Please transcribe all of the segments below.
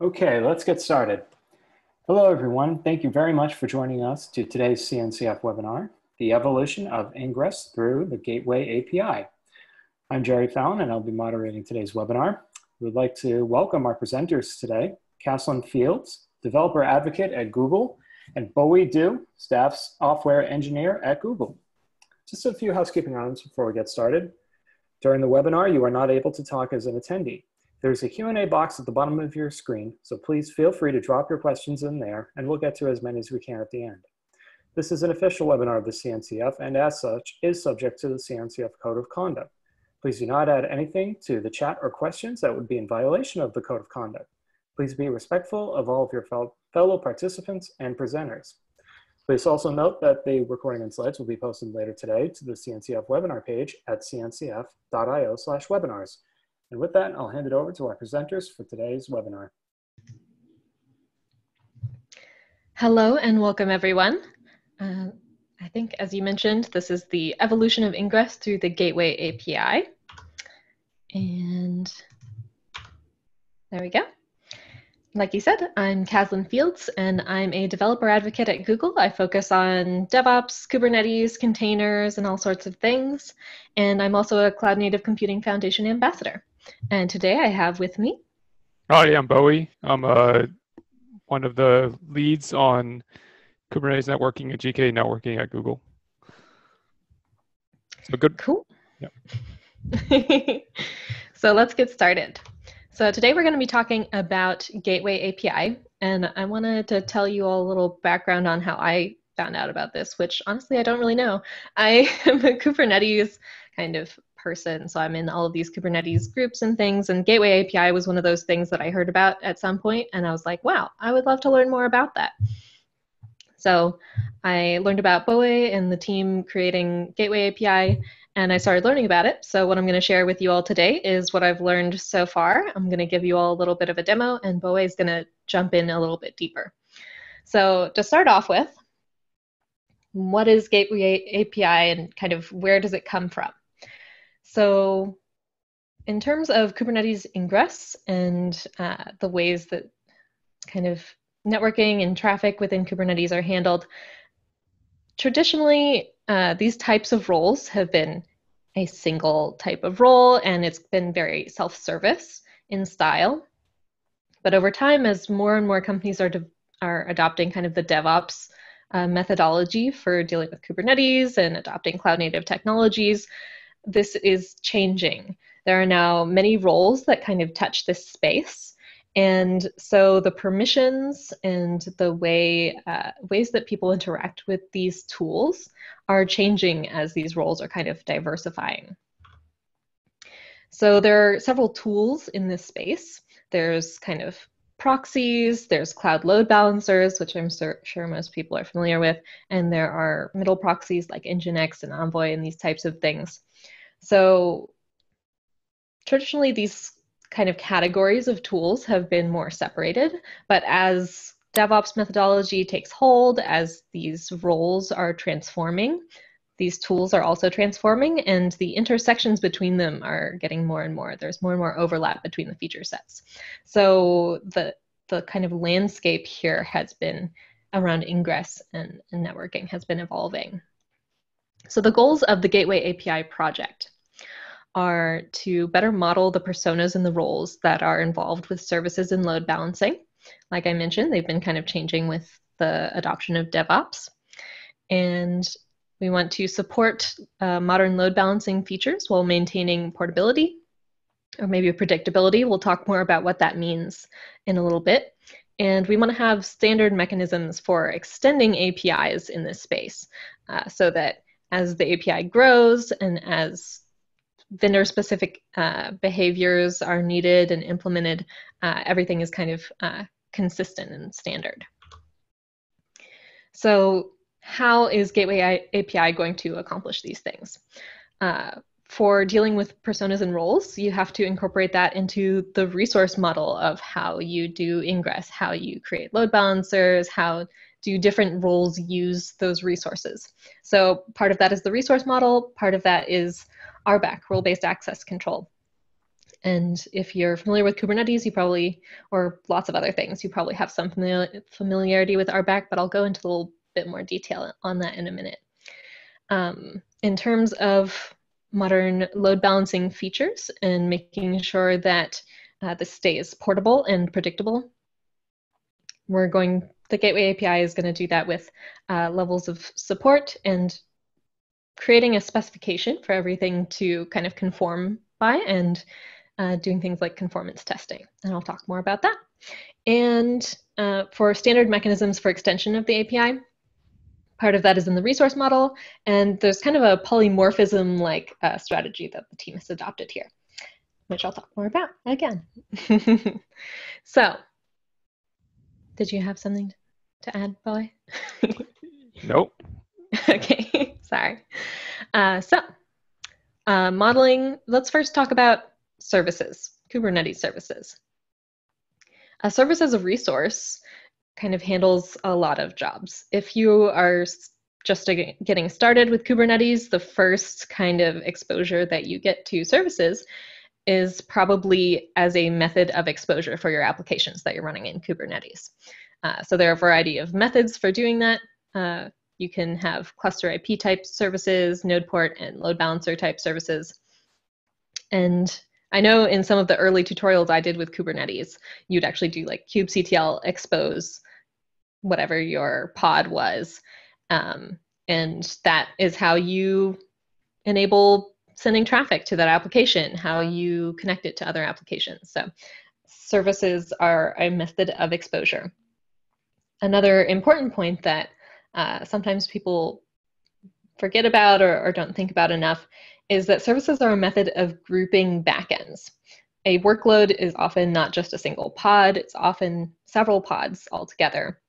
Okay, let's get started. Hello, everyone. Thank you very much for joining us to today's CNCF webinar, The Evolution of Ingress Through the Gateway API. I'm Jerry Fallon, and I'll be moderating today's webinar. We'd like to welcome our presenters today, Kaslin Fields, Developer Advocate at Google, and Bowei Du, Staff Software Engineer at Google. Just a few housekeeping items before we get started. During the webinar, you are not able to talk as an attendee. There's a Q&A box at the bottom of your screen, so please feel free to drop your questions in there and we'll get to as many as we can at the end. This is an official webinar of the CNCF and as such is subject to the CNCF Code of Conduct. Please do not add anything to the chat or questions that would be in violation of the Code of Conduct. Please be respectful of all of your fellow participants and presenters. Please also note that the recording and slides will be posted later today to the CNCF webinar page at cncf.io slash webinars. And with that, I'll hand it over to our presenters for today's webinar. Hello and welcome everyone. Uh, I think as you mentioned, this is the evolution of ingress through the Gateway API. And there we go. Like you said, I'm Kaslin Fields, and I'm a developer advocate at Google. I focus on DevOps, Kubernetes, containers, and all sorts of things. And I'm also a Cloud Native Computing Foundation ambassador. And today I have with me. Hi, I'm Bowei. I'm uh, one of the leads on Kubernetes networking and GK networking at Google. So good. Cool. Yep. so let's get started. So today we're going to be talking about Gateway API, and I wanted to tell you all a little background on how I found out about this, which honestly I don't really know. I am a Kubernetes kind of person. So I'm in all of these Kubernetes groups and things. And Gateway API was one of those things that I heard about at some point, and I was like, wow, I would love to learn more about that. So I learned about Bowei and the team creating Gateway API, and I started learning about it. So what I'm going to share with you all today is what I've learned so far. I'm going to give you all a little bit of a demo, and Boe is going to jump in a little bit deeper. So to start off with, what is Gateway API and kind of where does it come from? So in terms of Kubernetes ingress and uh, the ways that kind of networking and traffic within Kubernetes are handled, traditionally uh, these types of roles have been a single type of role and it's been very self-service in style. But over time, as more and more companies are, are adopting kind of the DevOps uh, methodology for dealing with Kubernetes and adopting cloud native technologies, this is changing. There are now many roles that kind of touch this space. And so the permissions and the way uh, ways that people interact with these tools are changing as these roles are kind of diversifying. So there are several tools in this space. There's kind of proxies, there's cloud load balancers, which I'm sure most people are familiar with, and there are middle proxies like Nginx and Envoy and these types of things. So traditionally, these kind of categories of tools have been more separated, but as DevOps methodology takes hold, as these roles are transforming, these tools are also transforming and the intersections between them are getting more and more. There's more and more overlap between the feature sets. So the, the kind of landscape here has been around ingress and, and networking has been evolving. So the goals of the Gateway API project are to better model the personas and the roles that are involved with services and load balancing. Like I mentioned, they've been kind of changing with the adoption of DevOps. And we want to support uh, modern load balancing features while maintaining portability or maybe predictability. We'll talk more about what that means in a little bit. And we want to have standard mechanisms for extending APIs in this space uh, so that as the API grows and as vendor specific uh, behaviors are needed and implemented, uh, everything is kind of uh, consistent and standard. So how is Gateway API going to accomplish these things? Uh, for dealing with personas and roles, you have to incorporate that into the resource model of how you do ingress, how you create load balancers, how do different roles use those resources. So part of that is the resource model, part of that is RBAC, role-based access control. And if you're familiar with Kubernetes, you probably, or lots of other things, you probably have some familiarity with RBAC, but I'll go into a little bit more detail on that in a minute. Um, in terms of modern load balancing features and making sure that uh, this stays portable and predictable, we're going, the Gateway API is going to do that with uh, levels of support and creating a specification for everything to kind of conform by and uh, doing things like conformance testing. And I'll talk more about that. And uh, for standard mechanisms for extension of the API, part of that is in the resource model. And there's kind of a polymorphism like uh, strategy that the team has adopted here, which I'll talk more about again. so, did you have something to add, Boy? nope. okay, sorry. Uh, so, uh, modeling, let's first talk about services, Kubernetes services. A service as a resource kind of handles a lot of jobs. If you are just getting started with Kubernetes, the first kind of exposure that you get to services is probably as a method of exposure for your applications that you're running in Kubernetes. Uh, so there are a variety of methods for doing that. Uh, you can have cluster IP type services, node port, and load balancer type services. And I know in some of the early tutorials I did with Kubernetes, you'd actually do like kubectl expose whatever your pod was. Um, and that is how you enable sending traffic to that application, how you connect it to other applications. So services are a method of exposure. Another important point that uh, sometimes people forget about or, or don't think about enough is that services are a method of grouping backends. A workload is often not just a single pod, it's often several pods altogether.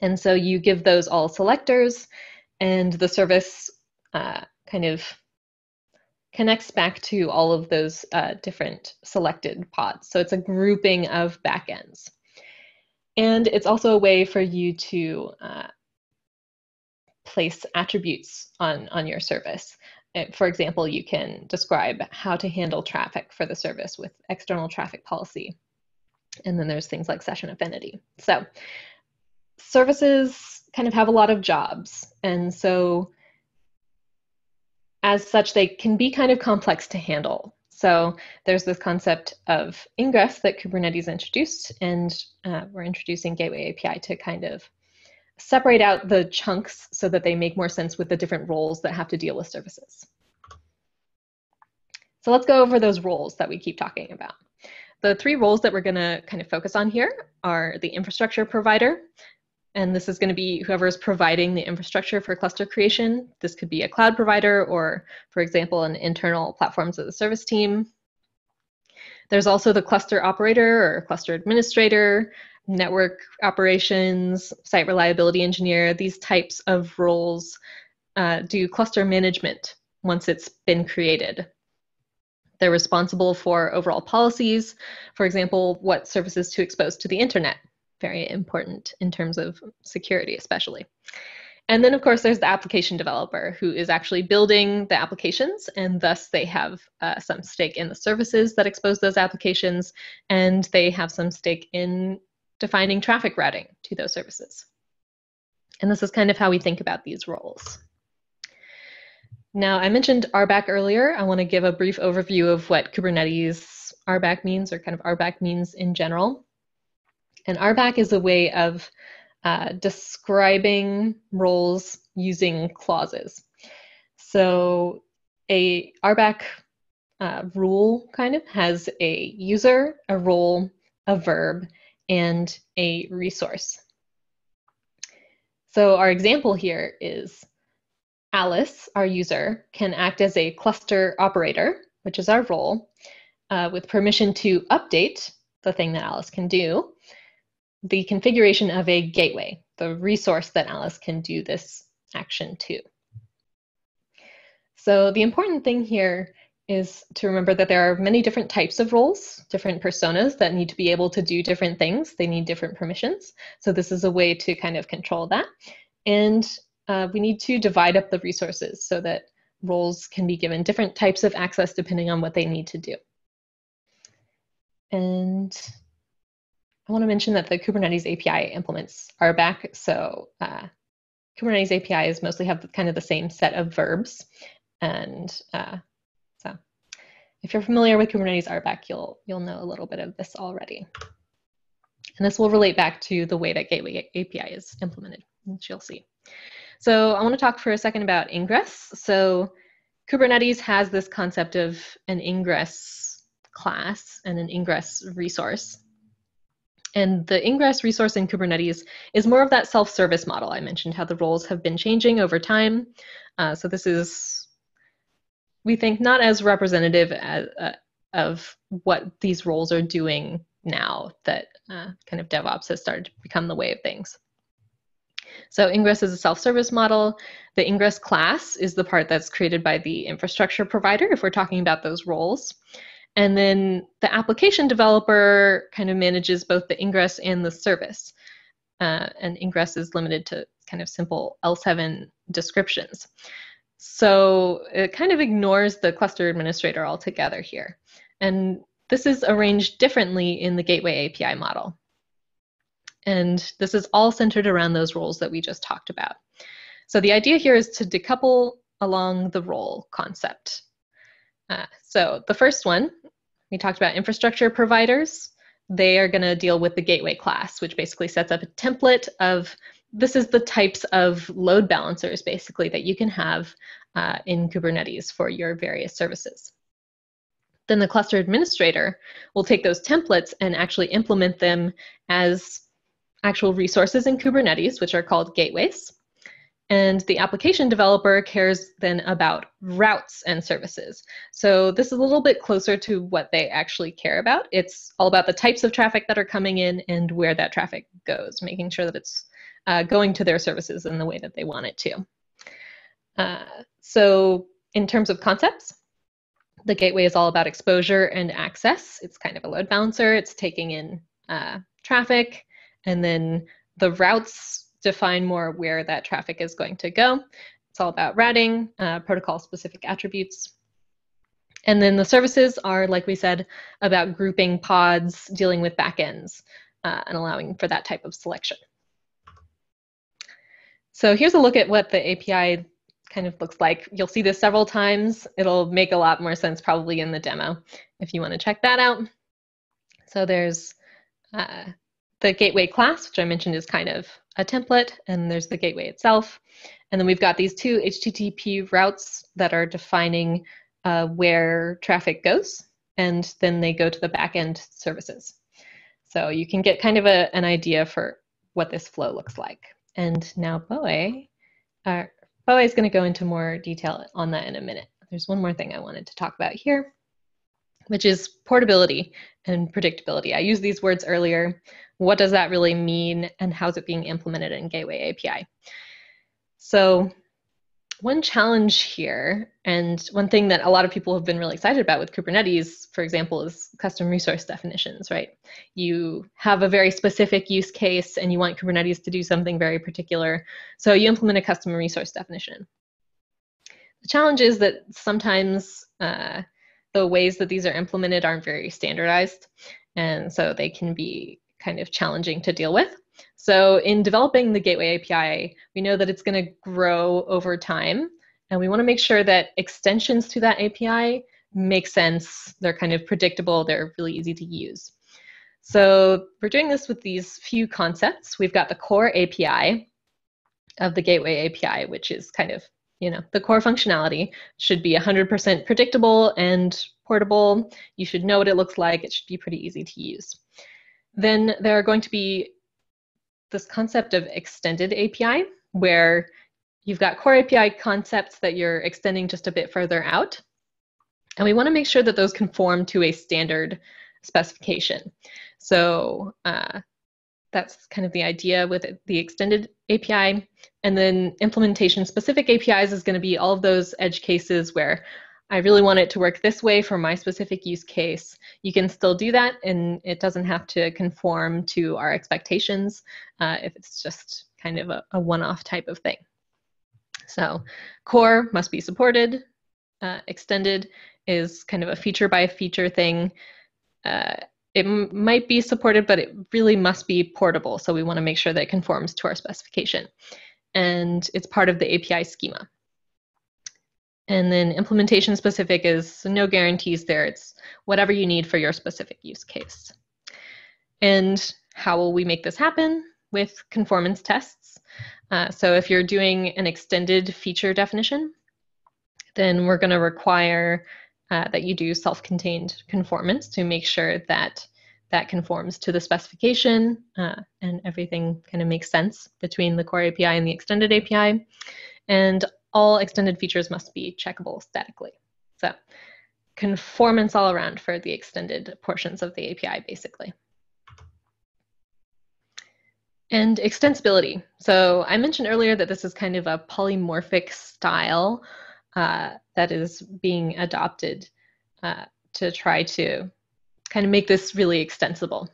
And so you give those all selectors, and the service uh, kind of connects back to all of those uh, different selected pods. So it's a grouping of backends. And it's also a way for you to uh, place attributes on, on your service. For example, you can describe how to handle traffic for the service with external traffic policy. And then there's things like session affinity. So services kind of have a lot of jobs. And so as such, they can be kind of complex to handle. So there's this concept of ingress that Kubernetes introduced, and uh, we're introducing Gateway API to kind of separate out the chunks so that they make more sense with the different roles that have to deal with services. So let's go over those roles that we keep talking about. The three roles that we're going to kind of focus on here are the infrastructure provider, and this is going to be whoever is providing the infrastructure for cluster creation. This could be a cloud provider or, for example, an internal platforms as a service team. There's also the cluster operator or cluster administrator, network operations, site reliability engineer. These types of roles uh, do cluster management once it's been created. They're responsible for overall policies, for example, what services to expose to the internet very important in terms of security, especially. And then, of course, there's the application developer who is actually building the applications, and thus they have uh, some stake in the services that expose those applications, and they have some stake in defining traffic routing to those services. And this is kind of how we think about these roles. Now, I mentioned RBAC earlier. I want to give a brief overview of what Kubernetes RBAC means, or kind of RBAC means in general. And RBAC is a way of uh, describing roles using clauses. So a RBAC uh, rule kind of has a user, a role, a verb, and a resource. So our example here is Alice, our user, can act as a cluster operator, which is our role, uh, with permission to update the thing that Alice can do, the configuration of a gateway, the resource that Alice can do this action to. So the important thing here is to remember that there are many different types of roles, different personas that need to be able to do different things. They need different permissions. So this is a way to kind of control that. And uh, we need to divide up the resources so that roles can be given different types of access depending on what they need to do. and I want to mention that the Kubernetes API implements RBAC. So uh, Kubernetes APIs mostly have kind of the same set of verbs. And uh, if you're familiar with Kubernetes RBAC, you'll, you'll know a little bit of this already. And this will relate back to the way that Gateway API is implemented, which you'll see. So I want to talk for a second about ingress. So Kubernetes has this concept of an ingress class and an ingress resource. And the ingress resource in Kubernetes is more of that self-service model. I mentioned how the roles have been changing over time. Uh, so this is, we think, not as representative as, uh, of what these roles are doing now that uh, kind of DevOps has started to become the way of things. So Ingress is a self-service model. The Ingress class is the part that's created by the infrastructure provider, if we're talking about those roles. And then the application developer kind of manages both the ingress and the service. Uh, and ingress is limited to kind of simple L7 descriptions. So it kind of ignores the cluster administrator altogether here. And this is arranged differently in the Gateway API model. And this is all centered around those roles that we just talked about. So the idea here is to decouple along the role concept. Uh, so the first one, we talked about infrastructure providers. They are going to deal with the gateway class, which basically sets up a template of this is the types of load balancers basically that you can have uh, in Kubernetes for your various services. Then the cluster administrator will take those templates and actually implement them as actual resources in Kubernetes, which are called gateways. And the application developer cares then about routes and services. So this is a little bit closer to what they actually care about. It's all about the types of traffic that are coming in and where that traffic goes, making sure that it's uh, going to their services in the way that they want it to. Uh, so in terms of concepts, the gateway is all about exposure and access. It's kind of a load balancer. It's taking in uh, traffic, and then the routes define more where that traffic is going to go. It's all about routing, uh, protocol-specific attributes. And then the services are, like we said, about grouping pods, dealing with backends, uh, and allowing for that type of selection. So here's a look at what the API kind of looks like. You'll see this several times. It'll make a lot more sense probably in the demo if you want to check that out. So there's uh, the gateway class, which I mentioned is kind of a template, and there's the gateway itself. And then we've got these two HTTP routes that are defining uh, where traffic goes, and then they go to the backend services. So you can get kind of a, an idea for what this flow looks like. And now Boe, uh, Boe is going to go into more detail on that in a minute. There's one more thing I wanted to talk about here, which is portability and predictability. I used these words earlier what does that really mean and how's it being implemented in Gateway API? So one challenge here, and one thing that a lot of people have been really excited about with Kubernetes, for example, is custom resource definitions, right? You have a very specific use case and you want Kubernetes to do something very particular, so you implement a custom resource definition. The challenge is that sometimes uh, the ways that these are implemented aren't very standardized, and so they can be kind of challenging to deal with. So in developing the Gateway API, we know that it's going to grow over time, and we want to make sure that extensions to that API make sense. They're kind of predictable. They're really easy to use. So we're doing this with these few concepts. We've got the core API of the Gateway API, which is kind of, you know, the core functionality should be 100% predictable and portable. You should know what it looks like. It should be pretty easy to use. Then there are going to be this concept of extended API, where you've got core API concepts that you're extending just a bit further out. And we want to make sure that those conform to a standard specification. So uh, that's kind of the idea with the extended API. And then implementation specific APIs is going to be all of those edge cases where I really want it to work this way for my specific use case. You can still do that and it doesn't have to conform to our expectations uh, if it's just kind of a, a one-off type of thing. So core must be supported. Uh, extended is kind of a feature by feature thing. Uh, it might be supported, but it really must be portable. So we want to make sure that it conforms to our specification. And it's part of the API schema. And then implementation specific is no guarantees there. It's whatever you need for your specific use case. And how will we make this happen? With conformance tests. Uh, so if you're doing an extended feature definition, then we're going to require uh, that you do self-contained conformance to make sure that that conforms to the specification uh, and everything kind of makes sense between the core API and the extended API. And all extended features must be checkable statically. So conformance all around for the extended portions of the API, basically. And extensibility. So I mentioned earlier that this is kind of a polymorphic style uh, that is being adopted uh, to try to kind of make this really extensible.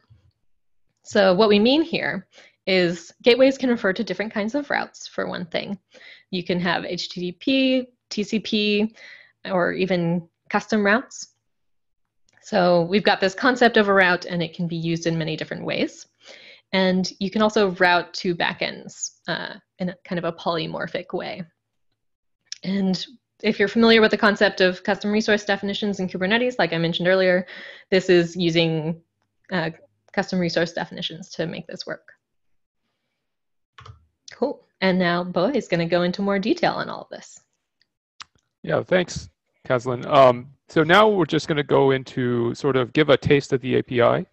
So what we mean here is gateways can refer to different kinds of routes for one thing. You can have HTTP, TCP, or even custom routes. So we've got this concept of a route and it can be used in many different ways. And you can also route to backends uh, in kind of a polymorphic way. And if you're familiar with the concept of custom resource definitions in Kubernetes, like I mentioned earlier, this is using uh, custom resource definitions to make this work. And now Bowei is going to go into more detail on all of this. Yeah, thanks, Kaslin. Um, so now we're just going to go into sort of give a taste of the API.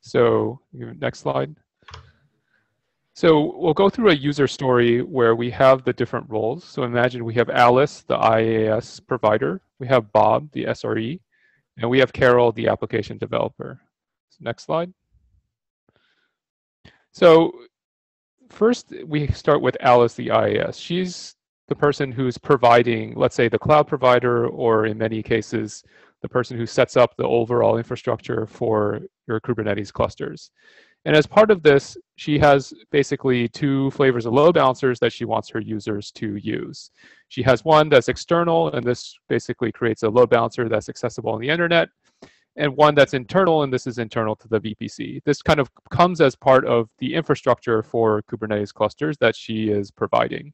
So next slide. So we'll go through a user story where we have the different roles. So imagine we have Alice, the IaaS provider. We have Bob, the SRE. And we have Carol, the application developer. So next slide. So first, we start with Alice, the IaaS. She's the person who's providing, let's say, the cloud provider, or in many cases, the person who sets up the overall infrastructure for your Kubernetes clusters. And as part of this, she has basically two flavors of load balancers that she wants her users to use. She has one that's external, and this basically creates a load balancer that's accessible on the internet, and one that's internal, and this is internal to the VPC. This kind of comes as part of the infrastructure for Kubernetes clusters that she is providing.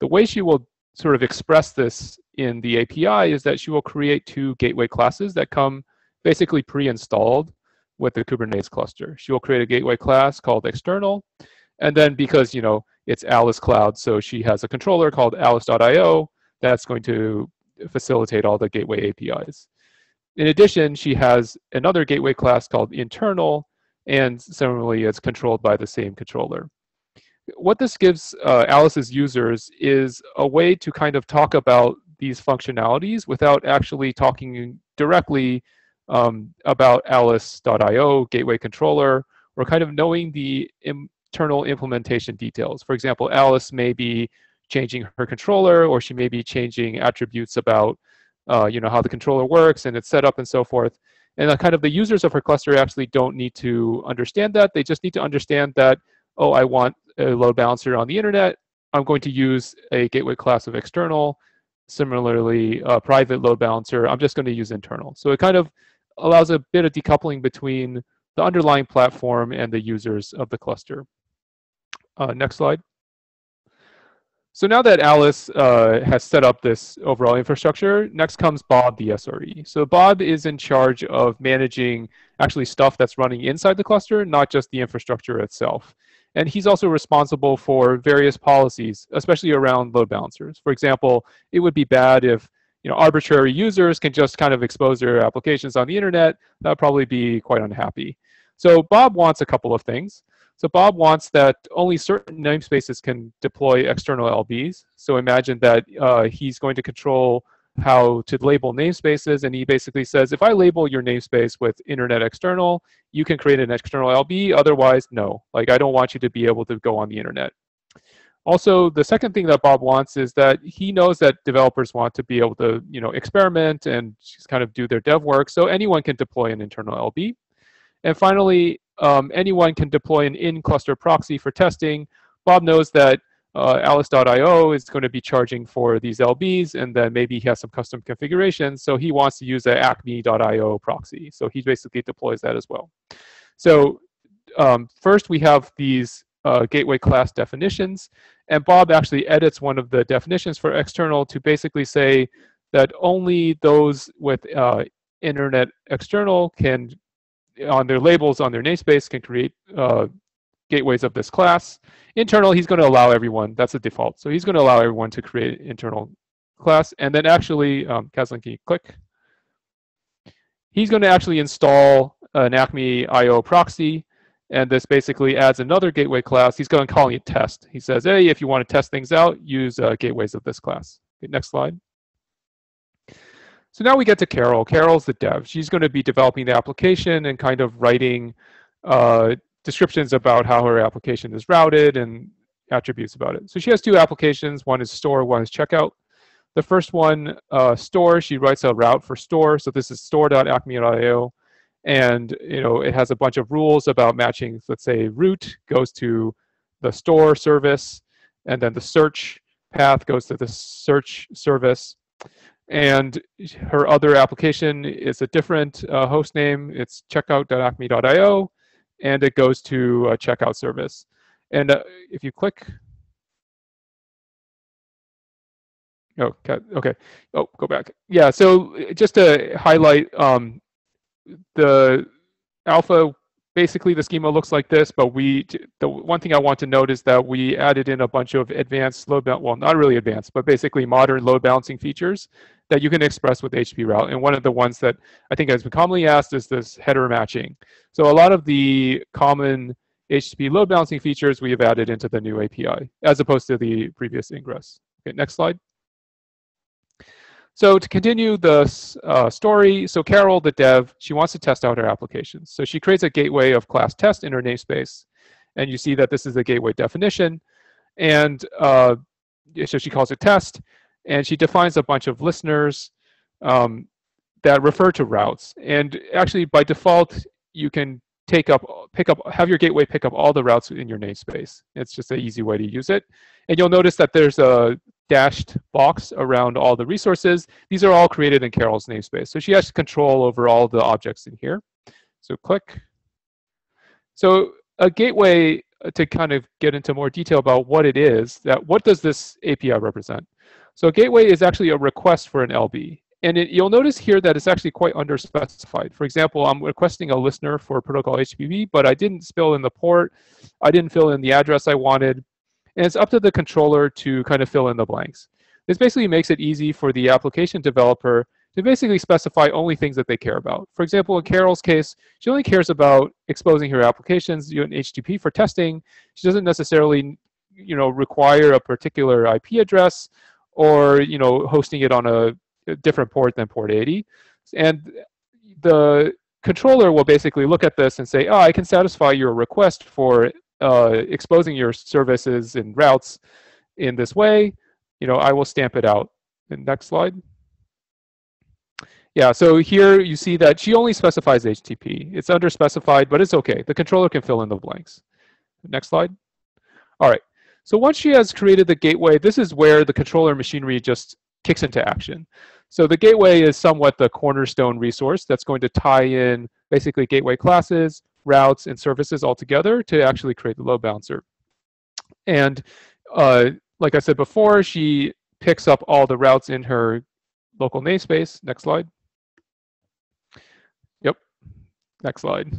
The way she will sort of express this in the API is that she will create two gateway classes that come basically pre-installed with the Kubernetes cluster. She will create a gateway class called external. And then because, you know, it's Alice Cloud, so she has a controller called alice.io that's going to facilitate all the gateway APIs. In addition, she has another gateway class called internal, and similarly, it's controlled by the same controller. What this gives uh, Alice's users is a way to kind of talk about these functionalities without actually talking directly um, about alice.io, gateway controller, or kind of knowing the internal implementation details. For example, Alice may be changing her controller, or she may be changing attributes about uh, you know, how the controller works and its set up and so forth. And uh, kind of the users of her cluster actually don't need to understand that. They just need to understand that, oh, I want a load balancer on the internet. I'm going to use a gateway class of external. Similarly, a private load balancer, I'm just going to use internal. So it kind of allows a bit of decoupling between the underlying platform and the users of the cluster. Uh, next slide. So now that Alice uh, has set up this overall infrastructure, next comes Bob, the SRE. So Bob is in charge of managing actually stuff that's running inside the cluster, not just the infrastructure itself. And he's also responsible for various policies, especially around load balancers. For example, it would be bad if you know, arbitrary users can just kind of expose their applications on the internet, that would probably be quite unhappy. So Bob wants a couple of things. So Bob wants that only certain namespaces can deploy external LBs. So imagine that uh, he's going to control how to label namespaces, and he basically says, if I label your namespace with internet external, you can create an external LB, otherwise, no. Like, I don't want you to be able to go on the internet. Also, the second thing that Bob wants is that he knows that developers want to be able to, you know, experiment and just kind of do their dev work. So anyone can deploy an internal LB. And finally, um, anyone can deploy an in-cluster proxy for testing. Bob knows that uh, Alice.io is going to be charging for these LBs, and then maybe he has some custom configurations. So he wants to use an Acme.io proxy. So he basically deploys that as well. So um, first we have these uh, gateway class definitions, and Bob actually edits one of the definitions for external to basically say that only those with uh, internet external can, on their labels on their namespace, can create uh, gateways of this class. Internal, he's going to allow everyone. That's the default. So he's going to allow everyone to create internal class. And then actually, um, can you click? He's going to actually install an Acme IO proxy. And this basically adds another gateway class. He's going to call it test. He says, hey, if you want to test things out, use uh, gateways of this class. Okay, next slide. So now we get to Carol. Carol's the dev. She's going to be developing the application and kind of writing uh, descriptions about how her application is routed and attributes about it. So she has two applications. One is store, one is checkout. The first one, uh, store, she writes a route for store. So this is store.acme.io. And you know it has a bunch of rules about matching, let's say root goes to the store service, and then the search path goes to the search service. And her other application is a different uh, host name. It's checkout.acme.io and it goes to a checkout service. And uh, if you click, oh, okay, oh, go back. Yeah, so uh, just to highlight um, the alpha, basically the schema looks like this, but we, the one thing I want to note is that we added in a bunch of advanced load, well, not really advanced, but basically modern load balancing features that you can express with HTTP route. And one of the ones that I think has been commonly asked is this header matching. So a lot of the common HTTP load balancing features we have added into the new API, as opposed to the previous ingress. Okay, next slide. So to continue the uh, story, so Carol, the dev, she wants to test out her applications. So she creates a gateway of class test in her namespace. And you see that this is the gateway definition. And uh, so she calls it test and she defines a bunch of listeners um, that refer to routes. And actually, by default, you can take up, pick up, have your gateway pick up all the routes in your namespace. It's just an easy way to use it. And you'll notice that there's a dashed box around all the resources. These are all created in Carol's namespace. So she has control over all the objects in here. So click. So a gateway to kind of get into more detail about what it is, that what does this API represent? So gateway is actually a request for an LB. And it, you'll notice here that it's actually quite underspecified. For example, I'm requesting a listener for protocol HTTP, but I didn't fill in the port. I didn't fill in the address I wanted. And it's up to the controller to kind of fill in the blanks. This basically makes it easy for the application developer to basically specify only things that they care about. For example, in Carol's case, she only cares about exposing her applications in HTTP for testing. She doesn't necessarily you know, require a particular IP address or you know hosting it on a, different port than port 80 and the controller will basically look at this and say oh i can satisfy your request for uh, exposing your services and routes in this way you know i will stamp it out and next slide yeah, so here you see that she only specifies HTTP. It's underspecified, but it's okay. The controller can fill in the blanks. Next slide. All right, so once she has created the gateway, this is where the controller machinery just kicks into action. So the gateway is somewhat the cornerstone resource that's going to tie in basically gateway classes, routes, and services all together to actually create the load balancer. And uh, like I said before, she picks up all the routes in her local namespace. Next slide. Yep. Next slide.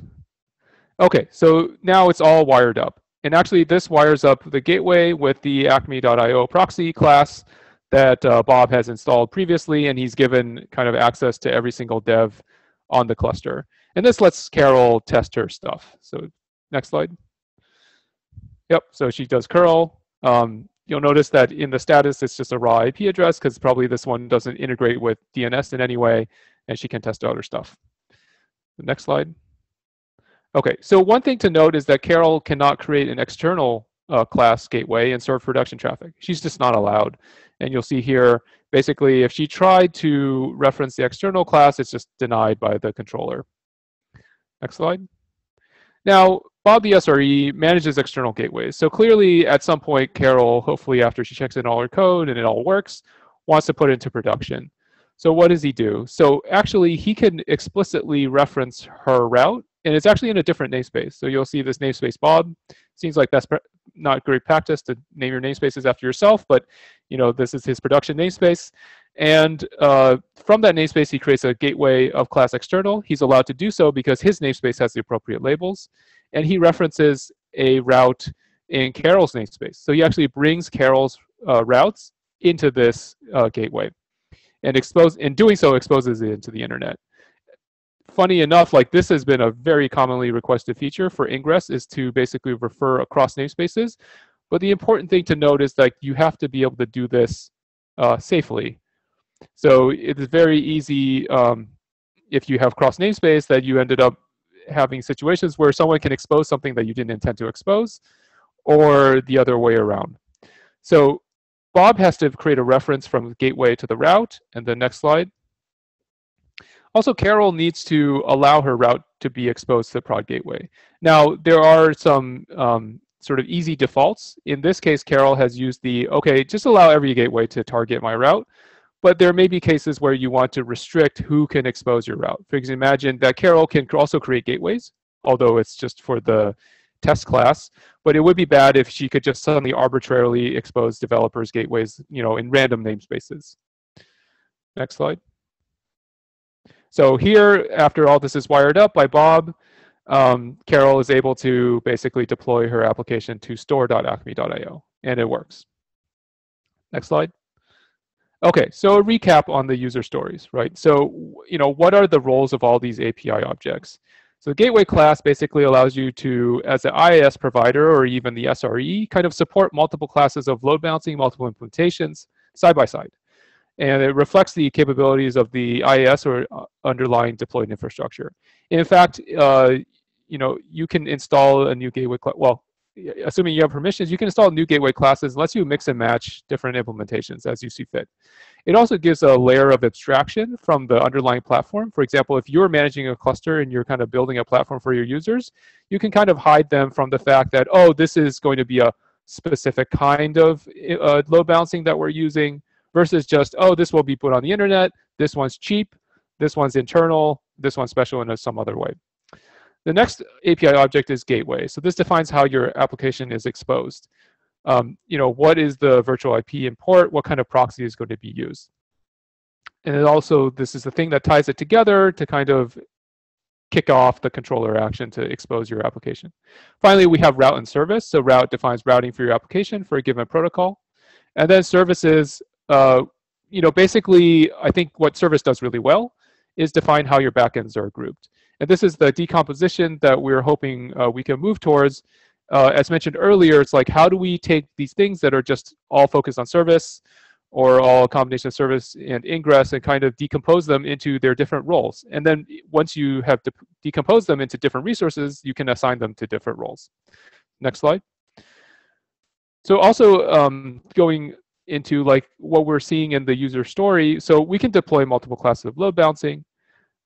Okay, so now it's all wired up. And actually, this wires up the gateway with the acme.io proxy class that uh, Bob has installed previously, and he's given kind of access to every single dev on the cluster. And this lets Carol test her stuff. So next slide. Yep, so she does curl. Um, you'll notice that in the status, it's just a raw IP address because probably this one doesn't integrate with DNS in any way, and she can test out her stuff. The next slide. Okay, so one thing to note is that Carol cannot create an external uh, class gateway and serve production traffic. She's just not allowed. And you'll see here, basically, if she tried to reference the external class, it's just denied by the controller. Next slide. Now, Bob the SRE manages external gateways. So clearly, at some point, Carol, hopefully after she checks in all her code and it all works, wants to put it into production. So what does he do? So actually, he can explicitly reference her route, and it's actually in a different namespace. So you'll see this namespace Bob. Seems like that's not great practice to name your namespaces after yourself, but you know this is his production namespace. And uh, from that namespace, he creates a gateway of class external. He's allowed to do so because his namespace has the appropriate labels. And he references a route in Carol's namespace. So he actually brings Carol's uh, routes into this uh, gateway and expose in doing so exposes it into the internet funny enough like this has been a very commonly requested feature for ingress is to basically refer across namespaces. But the important thing to note is that you have to be able to do this uh, safely. So it is very easy um, if you have cross namespace that you ended up having situations where someone can expose something that you didn't intend to expose or the other way around. So Bob has to create a reference from the gateway to the route, and the next slide. Also, Carol needs to allow her route to be exposed to the prod gateway. Now, there are some um, sort of easy defaults. In this case, Carol has used the, okay, just allow every gateway to target my route. But there may be cases where you want to restrict who can expose your route. For example, imagine that Carol can also create gateways, although it's just for the test class, but it would be bad if she could just suddenly arbitrarily expose developers' gateways, you know, in random namespaces. Next slide. So here, after all this is wired up by Bob, um, Carol is able to basically deploy her application to store.acme.io, and it works. Next slide. Okay, so a recap on the user stories, right? So, you know, what are the roles of all these API objects? So the gateway class basically allows you to, as an IaaS provider or even the SRE, kind of support multiple classes of load balancing, multiple implementations side by side. And it reflects the capabilities of the IaaS or uh, underlying deployed infrastructure. In fact, uh, you know, you can install a new gateway, well, assuming you have permissions, you can install new gateway classes and lets you mix and match different implementations as you see fit. It also gives a layer of abstraction from the underlying platform. For example, if you're managing a cluster and you're kind of building a platform for your users, you can kind of hide them from the fact that, oh, this is going to be a specific kind of uh, load balancing that we're using versus just, oh, this will be put on the internet, this one's cheap, this one's internal, this one's special in some other way. The next API object is gateway. So this defines how your application is exposed. Um, you know, what is the virtual IP import? What kind of proxy is going to be used? And it also, this is the thing that ties it together to kind of kick off the controller action to expose your application. Finally, we have route and service. So route defines routing for your application for a given protocol. And then services, uh, you know, basically, I think what service does really well is define how your backends are grouped. And this is the decomposition that we're hoping uh, we can move towards. Uh, as mentioned earlier, it's like how do we take these things that are just all focused on service or all combination of service and ingress and kind of decompose them into their different roles. And then once you have de decomposed them into different resources, you can assign them to different roles. Next slide. So also um, going into like what we're seeing in the user story, so we can deploy multiple classes of load balancing.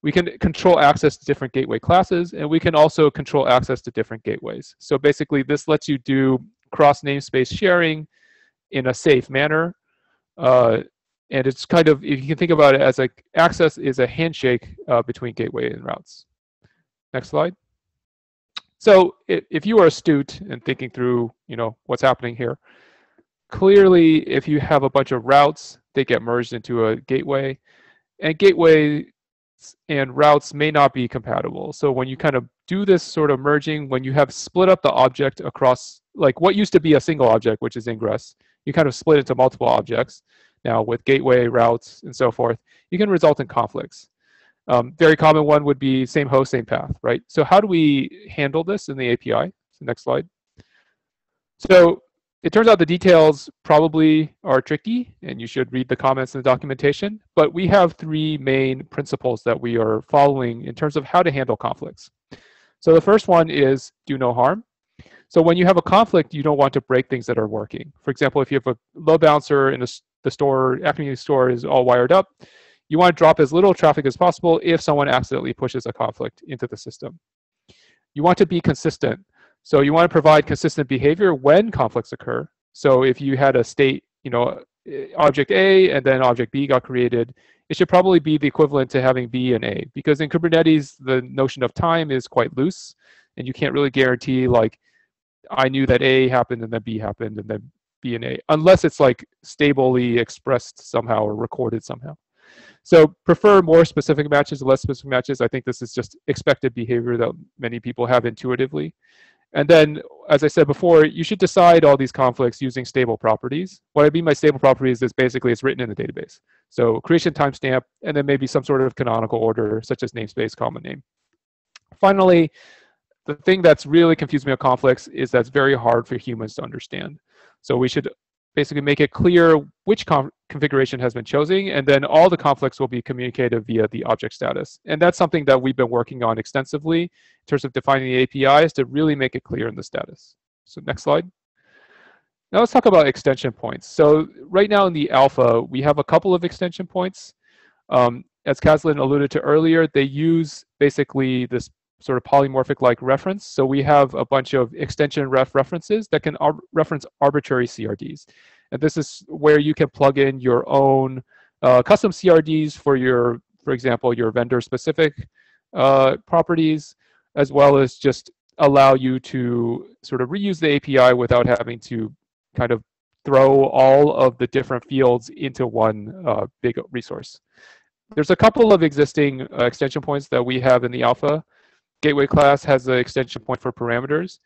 We can control access to different gateway classes, and we can also control access to different gateways. So basically, this lets you do cross namespace sharing in a safe manner. Uh, and it's kind of, if you can think about it as like access is a handshake uh, between gateway and routes. Next slide. So if, if you are astute and thinking through, you know, what's happening here, clearly if you have a bunch of routes, they get merged into a gateway. And gateway and routes may not be compatible. So when you kind of do this sort of merging, when you have split up the object across, like what used to be a single object, which is ingress, you kind of split into multiple objects. Now with gateway, routes, and so forth, you can result in conflicts. Um, very common one would be same host, same path, right? So how do we handle this in the API? So next slide. So it turns out the details probably are tricky, and you should read the comments in the documentation, but we have three main principles that we are following in terms of how to handle conflicts. So the first one is do no harm. So when you have a conflict, you don't want to break things that are working. For example, if you have a load balancer in a, the store, Acme store is all wired up, you want to drop as little traffic as possible if someone accidentally pushes a conflict into the system. you want to be consistent. So you want to provide consistent behavior when conflicts occur. So if you had a state, you know, eh, object A and then object B got created, it should probably be the equivalent to having B and A because in Kubernetes, the notion of time is quite loose and you can't really guarantee like, I knew that A happened and then B happened and then B and A, unless it's like stably expressed somehow or recorded somehow. So prefer more specific matches, less specific matches. I think this is just expected behavior that many people have intuitively. And then, as I said before, you should decide all these conflicts using stable properties. What I mean by stable properties is basically it's written in the database. So creation timestamp, and then maybe some sort of canonical order, such as namespace, common name. Finally, the thing that's really confused me about conflicts is that's very hard for humans to understand. So we should basically make it clear which configuration has been chosen, and then all the conflicts will be communicated via the object status. And that's something that we've been working on extensively in terms of defining the APIs to really make it clear in the status. So next slide. Now let's talk about extension points. So right now in the alpha, we have a couple of extension points. Um, as Kaslin alluded to earlier, they use basically this sort of polymorphic like reference. So we have a bunch of extension ref references that can ar reference arbitrary CRDs. And this is where you can plug in your own uh, custom CRDs for your, for example, your vendor specific uh, properties, as well as just allow you to sort of reuse the API without having to kind of throw all of the different fields into one uh, big resource. There's a couple of existing uh, extension points that we have in the alpha. Gateway class has an extension point for parameters.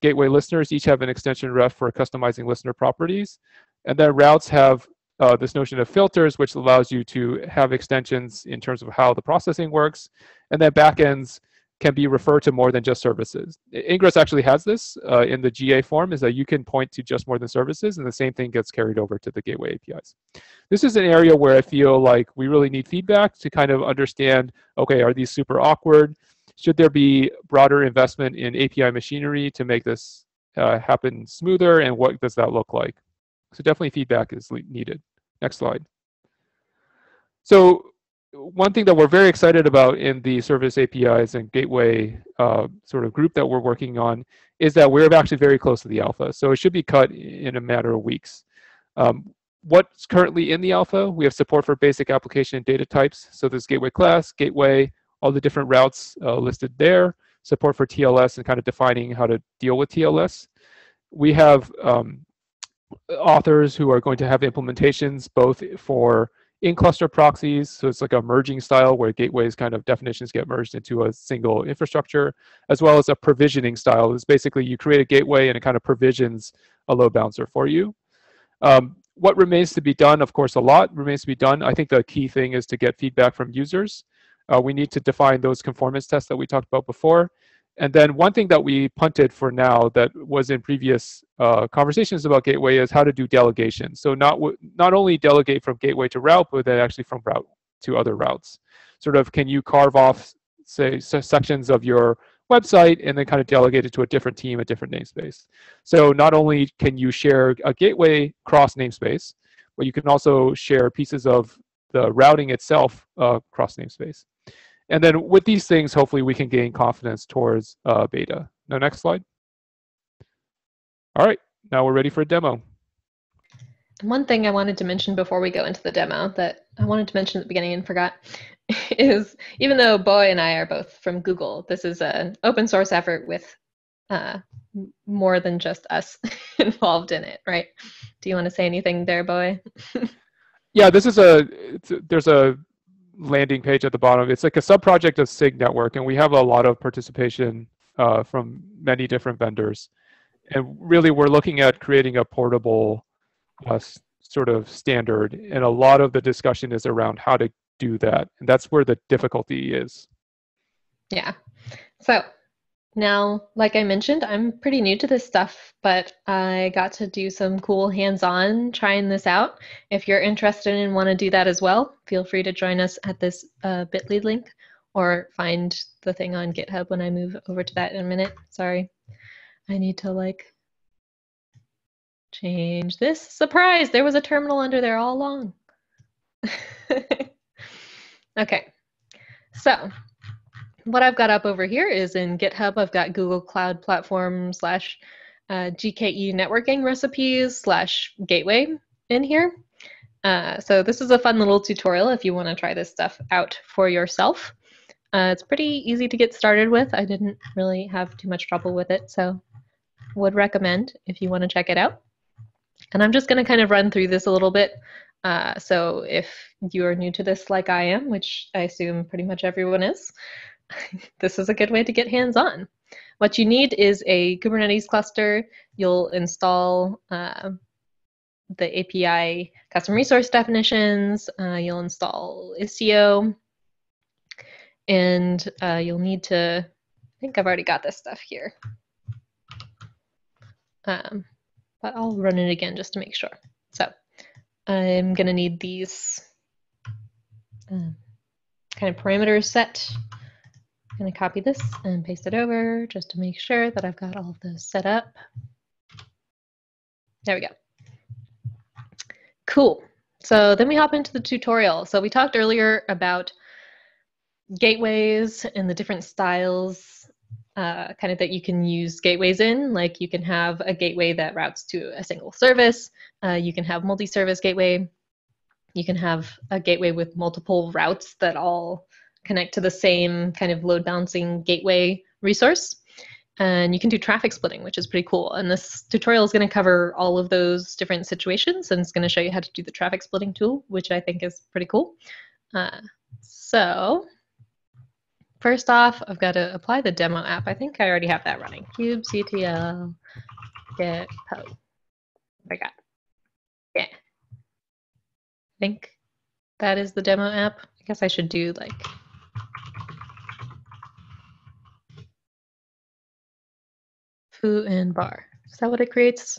Gateway listeners each have an extension ref for customizing listener properties. And then routes have uh, this notion of filters, which allows you to have extensions in terms of how the processing works. And then backends can be referred to more than just services. Ingress actually has this uh, in the GA form, is that you can point to just more than services, and the same thing gets carried over to the gateway APIs. This is an area where I feel like we really need feedback to kind of understand, okay, are these super awkward? Should there be broader investment in API machinery to make this uh, happen smoother, and what does that look like? So definitely feedback is needed. Next slide. So one thing that we're very excited about in the service APIs and gateway uh, sort of group that we're working on is that we're actually very close to the alpha. So it should be cut in a matter of weeks. Um, what's currently in the alpha, we have support for basic application data types. So there's gateway class, gateway, all the different routes uh, listed there, support for TLS and kind of defining how to deal with TLS. We have um, authors who are going to have implementations both for in-cluster proxies, so it's like a merging style where gateways kind of definitions get merged into a single infrastructure, as well as a provisioning style. It's basically you create a gateway and it kind of provisions a load balancer for you. Um, what remains to be done, of course, a lot remains to be done. I think the key thing is to get feedback from users. Uh, we need to define those conformance tests that we talked about before. And then one thing that we punted for now that was in previous uh, conversations about Gateway is how to do delegation. So not, not only delegate from Gateway to route, but then actually from route to other routes. Sort of can you carve off, say, sections of your website and then kind of delegate it to a different team, a different namespace. So not only can you share a gateway cross namespace, but you can also share pieces of the routing itself uh, namespace. And then with these things, hopefully we can gain confidence towards uh, beta. Now, next slide. All right, now we're ready for a demo. One thing I wanted to mention before we go into the demo that I wanted to mention at the beginning and forgot is even though Bowei and I are both from Google, this is an open source effort with uh, more than just us involved in it, right? Do you want to say anything there, Bowei? yeah, this is a, there's a landing page at the bottom. It's like a sub-project of SIG Network, and we have a lot of participation uh, from many different vendors. And really, we're looking at creating a portable uh, sort of standard, and a lot of the discussion is around how to do that, and that's where the difficulty is. Yeah. So now, like I mentioned, I'm pretty new to this stuff, but I got to do some cool hands-on trying this out. If you're interested and want to do that as well, feel free to join us at this uh, bit.ly link or find the thing on GitHub when I move over to that in a minute. Sorry. I need to like change this. Surprise! There was a terminal under there all along. okay. So what I've got up over here is in GitHub, I've got Google Cloud Platform slash uh, GKE networking recipes slash gateway in here. Uh, so this is a fun little tutorial if you want to try this stuff out for yourself. Uh, it's pretty easy to get started with. I didn't really have too much trouble with it, so would recommend if you want to check it out. And I'm just going to kind of run through this a little bit. Uh, so if you are new to this like I am, which I assume pretty much everyone is, this is a good way to get hands-on. What you need is a Kubernetes cluster. You'll install uh, the API custom resource definitions. Uh, you'll install Istio. And uh, you'll need to, I think I've already got this stuff here. Um, but I'll run it again just to make sure. So I'm going to need these um, kind of parameters set. Going to copy this and paste it over just to make sure that I've got all of those set up. There we go. Cool. So then we hop into the tutorial. So we talked earlier about gateways and the different styles uh, kind of that you can use gateways in. Like you can have a gateway that routes to a single service. Uh, you can have multi-service gateway. You can have a gateway with multiple routes that all connect to the same kind of load balancing gateway resource. And you can do traffic splitting, which is pretty cool. And this tutorial is going to cover all of those different situations and it's going to show you how to do the traffic splitting tool, which I think is pretty cool. Uh, so First off, I've got to apply the demo app. I think I already have that running. kubectl get po. I got. Yeah. I think that is the demo app. I guess I should do like foo and bar. Is that what it creates?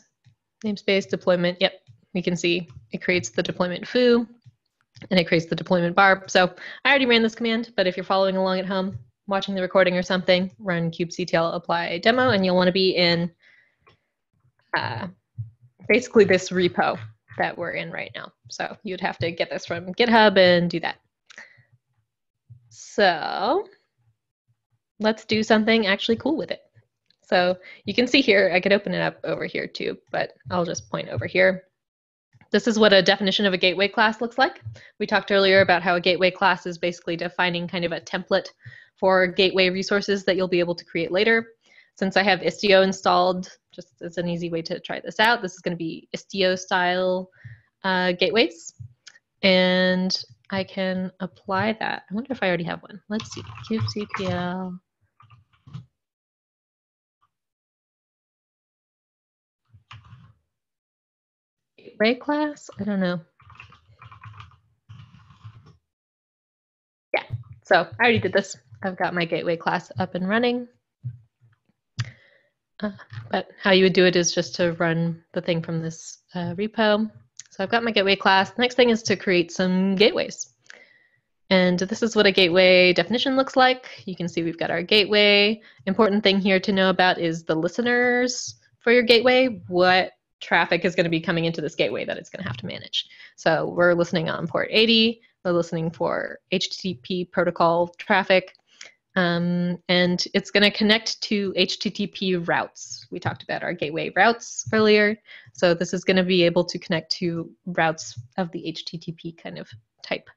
Namespace deployment. Yep, we can see it creates the deployment foo and it creates the deployment bar. So I already ran this command, but if you're following along at home, watching the recording or something, run kubectl apply demo, and you'll want to be in uh, basically this repo that we're in right now. So you'd have to get this from GitHub and do that. So let's do something actually cool with it. So you can see here, I could open it up over here too, but I'll just point over here. This is what a definition of a gateway class looks like. We talked earlier about how a gateway class is basically defining kind of a template for gateway resources that you'll be able to create later. Since I have Istio installed, just as an easy way to try this out, this is going to be Istio style uh, gateways. And I can apply that. I wonder if I already have one. Let's see, kubectl Ray class? I don't know. Yeah, so I already did this. I've got my gateway class up and running. Uh, but how you would do it is just to run the thing from this uh, repo. So I've got my gateway class. Next thing is to create some gateways. And this is what a gateway definition looks like. You can see we've got our gateway. Important thing here to know about is the listeners for your gateway. What traffic is going to be coming into this gateway that it's going to have to manage. So we're listening on port 80, we're listening for HTTP protocol traffic, um, and it's going to connect to HTTP routes. We talked about our gateway routes earlier, so this is going to be able to connect to routes of the HTTP kind of type.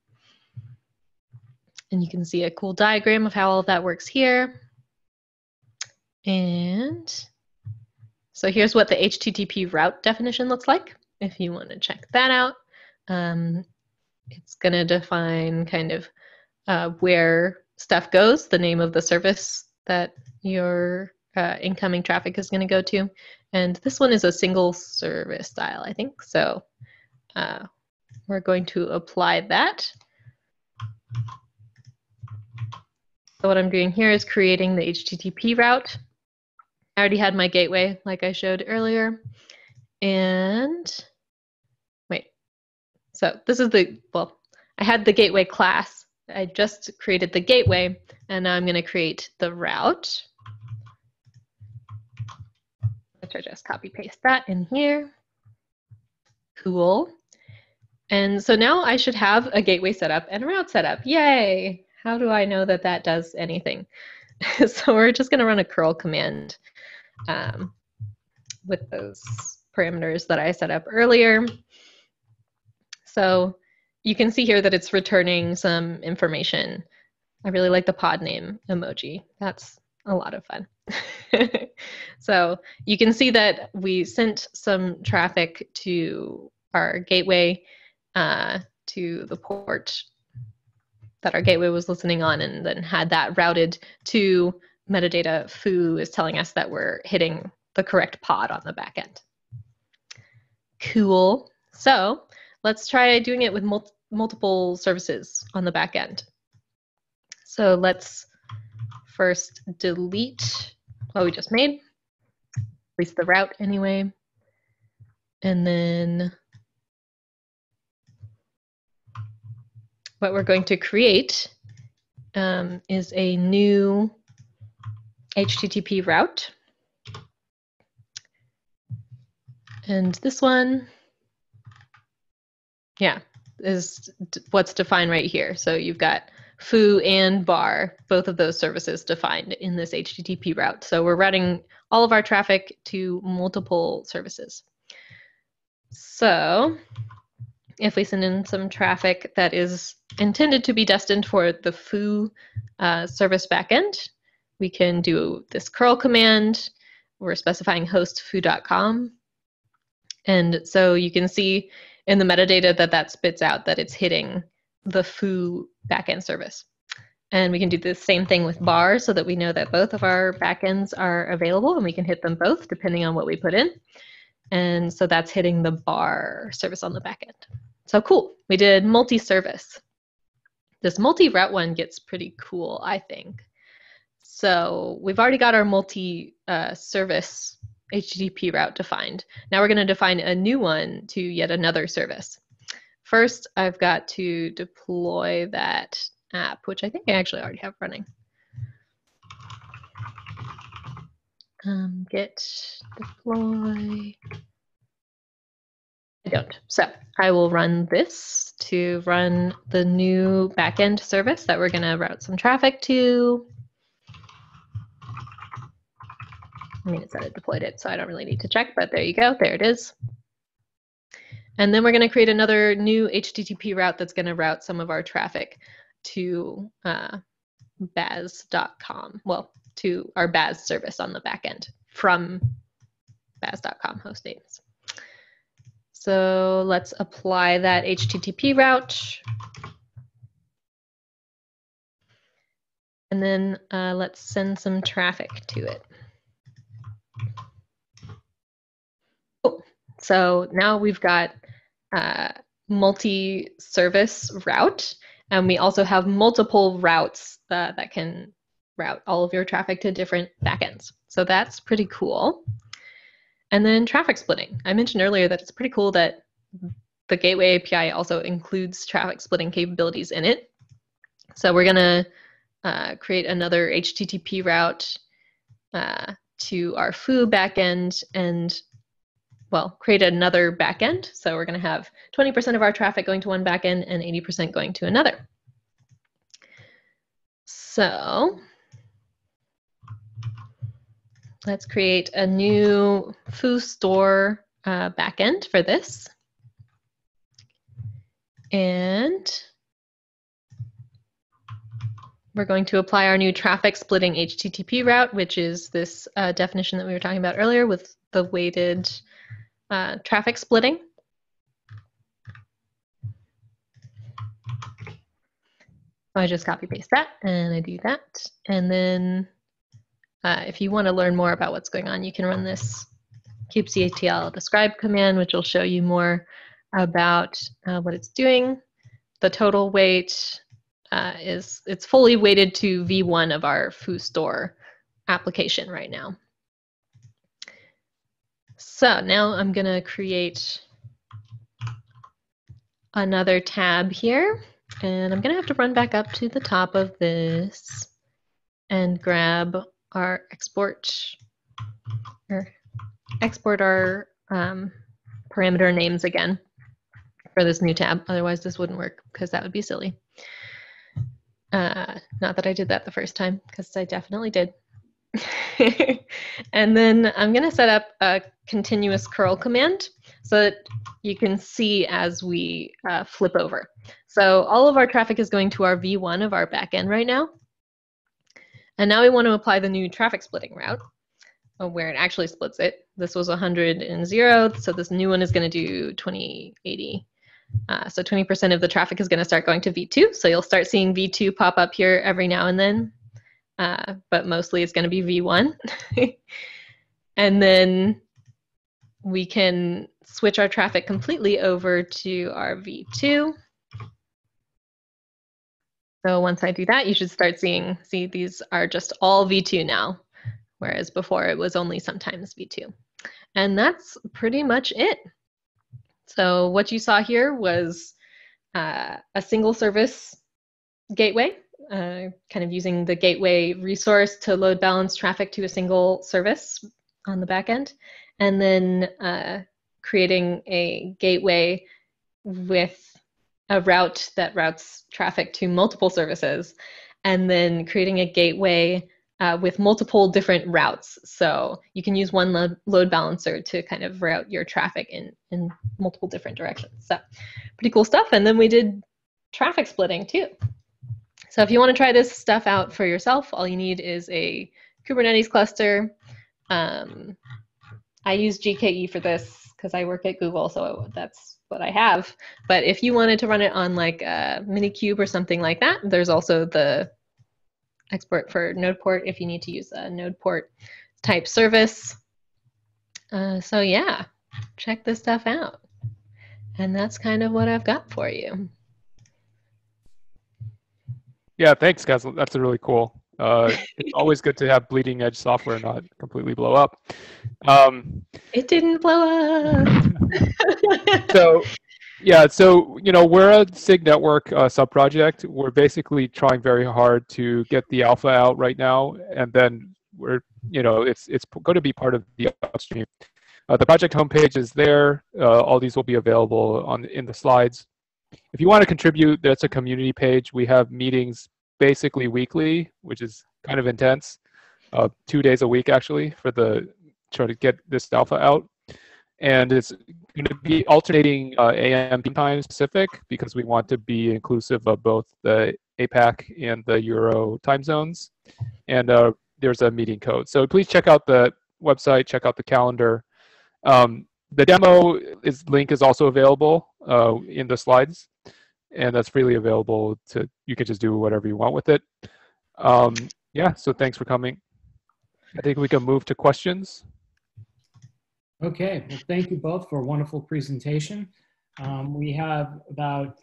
And you can see a cool diagram of how all of that works here. And so here's what the HTTP route definition looks like if you want to check that out. Um, it's going to define kind of uh, where stuff goes, the name of the service that your uh, incoming traffic is going to go to. And this one is a single service style, I think. So uh, we're going to apply that. So what I'm doing here is creating the HTTP route. I already had my gateway like I showed earlier. And wait, so this is the, well, I had the gateway class. I just created the gateway and now I'm gonna create the route. Let's just copy paste that in here. Cool. And so now I should have a gateway set up and a route set up. Yay! how do I know that that does anything? so we're just going to run a curl command um, with those parameters that I set up earlier. So you can see here that it's returning some information. I really like the pod name emoji. That's a lot of fun. so you can see that we sent some traffic to our gateway uh, to the port that our gateway was listening on and then had that routed to metadata foo is telling us that we're hitting the correct pod on the back end. Cool. So let's try doing it with mul multiple services on the back end. So let's first delete what we just made, at least the route anyway. And then what we're going to create um, is a new HTTP route. And this one, yeah, is what's defined right here. So you've got foo and bar, both of those services defined in this HTTP route. So we're routing all of our traffic to multiple services. So if we send in some traffic that is intended to be destined for the foo uh, service backend, we can do this curl command. We're specifying host foo.com. And so you can see in the metadata that that spits out that it's hitting the foo backend service. And we can do the same thing with bar so that we know that both of our backends are available and we can hit them both depending on what we put in. And so that's hitting the bar service on the backend. So cool, we did multi-service. This multi-route one gets pretty cool, I think. So we've already got our multi-service uh, HTTP route defined. Now we're going to define a new one to yet another service. First, I've got to deploy that app, which I think I actually already have running. Um, deploy. I don't. So I will run this to run the new backend service that we're going to route some traffic to. I mean, it said it deployed it, so I don't really need to check, but there you go. There it is. And then we're going to create another new HTTP route that's going to route some of our traffic to uh, baz.com. Well, to our Baz service on the backend from baz.com host names. So let's apply that HTTP route. And then uh, let's send some traffic to it. Cool. So now we've got uh, multi-service route, and we also have multiple routes uh, that can route all of your traffic to different backends. So that's pretty cool. And then traffic splitting. I mentioned earlier that it's pretty cool that the Gateway API also includes traffic splitting capabilities in it. So we're going to uh, create another HTTP route uh, to our foo backend and, well, create another backend. So we're going to have 20% of our traffic going to one backend and 80% going to another. So Let's create a new foo store uh, backend for this. And we're going to apply our new traffic splitting HTTP route, which is this uh, definition that we were talking about earlier with the weighted uh, traffic splitting. I just copy paste that and I do that. And then uh, if you want to learn more about what's going on, you can run this kubectl describe command, which will show you more about uh, what it's doing. The total weight uh, is, it's fully weighted to V1 of our foo store application right now. So now I'm going to create another tab here. And I'm going to have to run back up to the top of this and grab our export or export our um, parameter names again for this new tab. Otherwise, this wouldn't work because that would be silly. Uh, not that I did that the first time, because I definitely did. and then I'm going to set up a continuous curl command so that you can see as we uh, flip over. So all of our traffic is going to our V1 of our backend right now. And now we want to apply the new traffic splitting route uh, where it actually splits it. This was 100 and 0, so this new one is going to do 2080. Uh, so 20% of the traffic is going to start going to V2. So you'll start seeing V2 pop up here every now and then, uh, but mostly it's going to be V1. and then we can switch our traffic completely over to our V2. So once I do that, you should start seeing, see these are just all V2 now, whereas before it was only sometimes V2. And that's pretty much it. So what you saw here was uh, a single service gateway, uh, kind of using the gateway resource to load balance traffic to a single service on the back end, and then uh, creating a gateway with a route that routes traffic to multiple services, and then creating a gateway uh, with multiple different routes. So you can use one load, load balancer to kind of route your traffic in, in multiple different directions. So pretty cool stuff. And then we did traffic splitting too. So if you want to try this stuff out for yourself, all you need is a Kubernetes cluster. Um, I use GKE for this because I work at Google, so that's what I have. But if you wanted to run it on like a Minikube or something like that, there's also the export for node port if you need to use a node port type service. Uh, so yeah, check this stuff out. And that's kind of what I've got for you. Yeah, thanks, guys. That's really cool. Uh, it's always good to have bleeding edge software not completely blow up. Um, it didn't blow up. so yeah, so you know we're a SIG network uh, subproject. We're basically trying very hard to get the alpha out right now, and then we're you know it's it's going to be part of the upstream. Uh, the project homepage is there. Uh, all these will be available on in the slides. If you want to contribute, that's a community page. We have meetings basically weekly, which is kind of intense. Uh, two days a week actually for the try to get this alpha out and it's going to be alternating uh, AM time specific because we want to be inclusive of both the APAC and the Euro time zones. And uh, there's a meeting code. So please check out the website, check out the calendar. Um, the demo is link is also available uh, in the slides, and that's freely available. To you can just do whatever you want with it. Um, yeah. So thanks for coming. I think we can move to questions. Okay, well, thank you both for a wonderful presentation. Um, we have about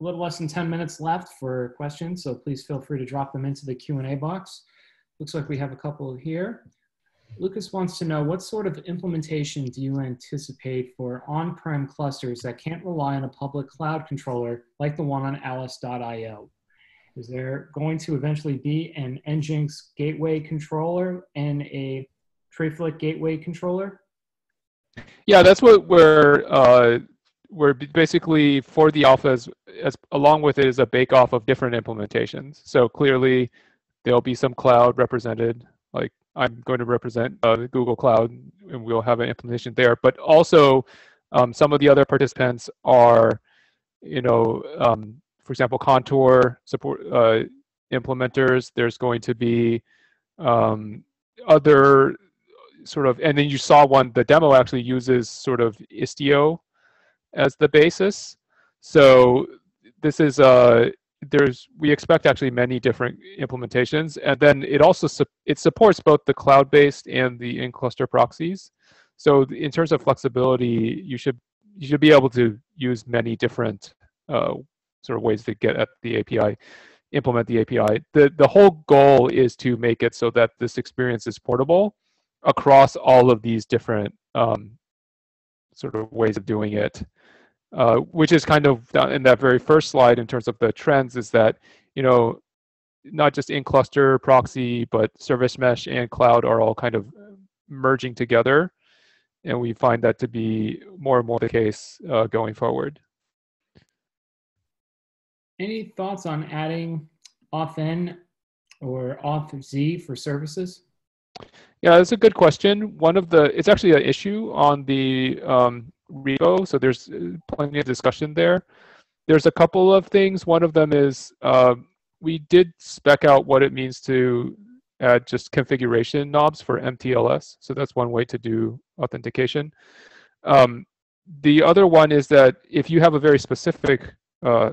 a little less than 10 minutes left for questions, so please feel free to drop them into the Q&A box. Looks like we have a couple here. Lucas wants to know what sort of implementation do you anticipate for on-prem clusters that can't rely on a public cloud controller like the one on Alice.io? Is there going to eventually be an Nginx gateway controller and a Traefik gateway controller? Yeah, that's what we're uh, we're basically for the alpha as, as along with it is a bake off of different implementations. So clearly, there'll be some cloud represented. I'm going to represent uh, Google Cloud, and we'll have an implementation there. But also, um, some of the other participants are, you know, um, for example, Contour support uh, implementers. There's going to be um, other sort of, and then you saw one, the demo actually uses sort of Istio as the basis. So this is, uh, there's, we expect actually many different implementations. And then it also, su it supports both the cloud-based and the in-cluster proxies. So in terms of flexibility, you should, you should be able to use many different uh, sort of ways to get at the API implement the API. The the whole goal is to make it so that this experience is portable across all of these different um, sort of ways of doing it, uh, which is kind of in that very first slide in terms of the trends is that, you know, not just in cluster proxy, but service mesh and cloud are all kind of merging together. And we find that to be more and more the case uh, going forward. Any thoughts on adding authn or authz for services? Yeah, that's a good question. One of the, it's actually an issue on the um, repo, so there's uh, plenty of discussion there. There's a couple of things. One of them is uh, we did spec out what it means to add just configuration knobs for MTLS. So that's one way to do authentication. Um, the other one is that if you have a very specific uh,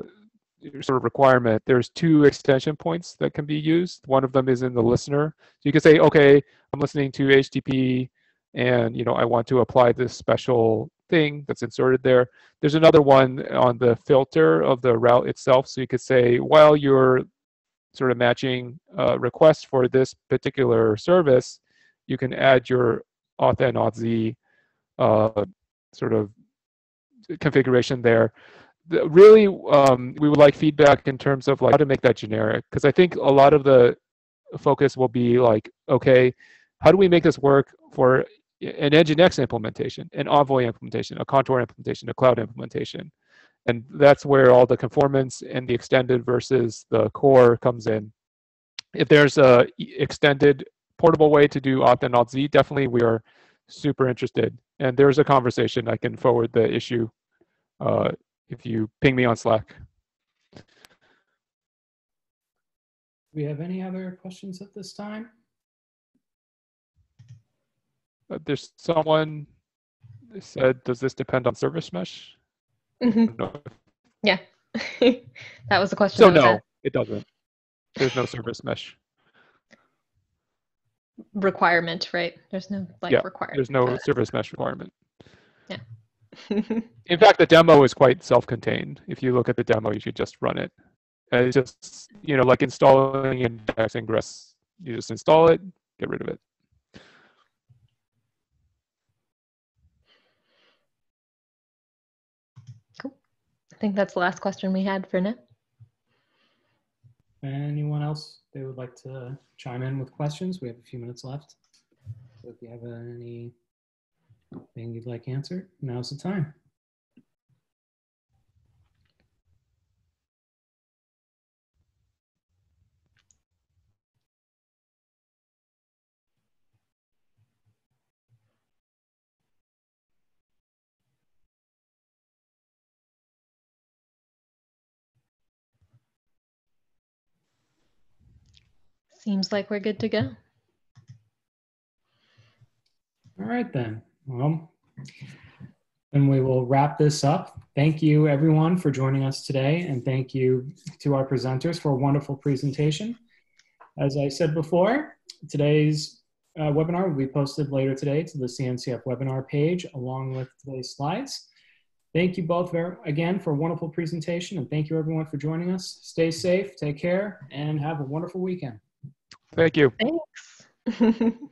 sort of requirement, there's two extension points that can be used. One of them is in the listener. So you can say, okay, I'm listening to HTTP and you know I want to apply this special thing that's inserted there. There's another one on the filter of the route itself. So you could say, while you're sort of matching uh, requests for this particular service, you can add your auth and auth uh, sort of configuration there. The, really, um, we would like feedback in terms of like how to make that generic, because I think a lot of the focus will be like, okay, how do we make this work for an Nginx implementation, an Envoy implementation, a Contour implementation, a cloud implementation? And that's where all the conformance and the extended versus the core comes in. If there's a extended portable way to do auth and auth Z, definitely we are super interested. And there's a conversation. I can forward the issue uh, if you ping me on Slack. Do we have any other questions at this time? Uh, there's someone said, does this depend on service mesh? Mm-hmm. No. Yeah, that was the question. So no, it doesn't. There's no service mesh requirement, right? There's no like yeah, requirement. There's no service mesh requirement. Yeah. In fact, the demo is quite self-contained. If you look at the demo, you should just run it. And it's just you know like installing Nginx Ingress. You just install it, get rid of it. I think that's the last question we had for now. Anyone else they would like to chime in with questions? We have a few minutes left. So if you have anything you'd like answered, now's the time. Seems like we're good to go. All right, then. Well, then we will wrap this up. Thank you, everyone, for joining us today, and thank you to our presenters for a wonderful presentation. As I said before, today's uh, webinar will be posted later today to the CNCF webinar page along with today's slides. Thank you both very, again for a wonderful presentation, and thank you, everyone, for joining us. Stay safe, take care, and have a wonderful weekend. Thank you. Thanks.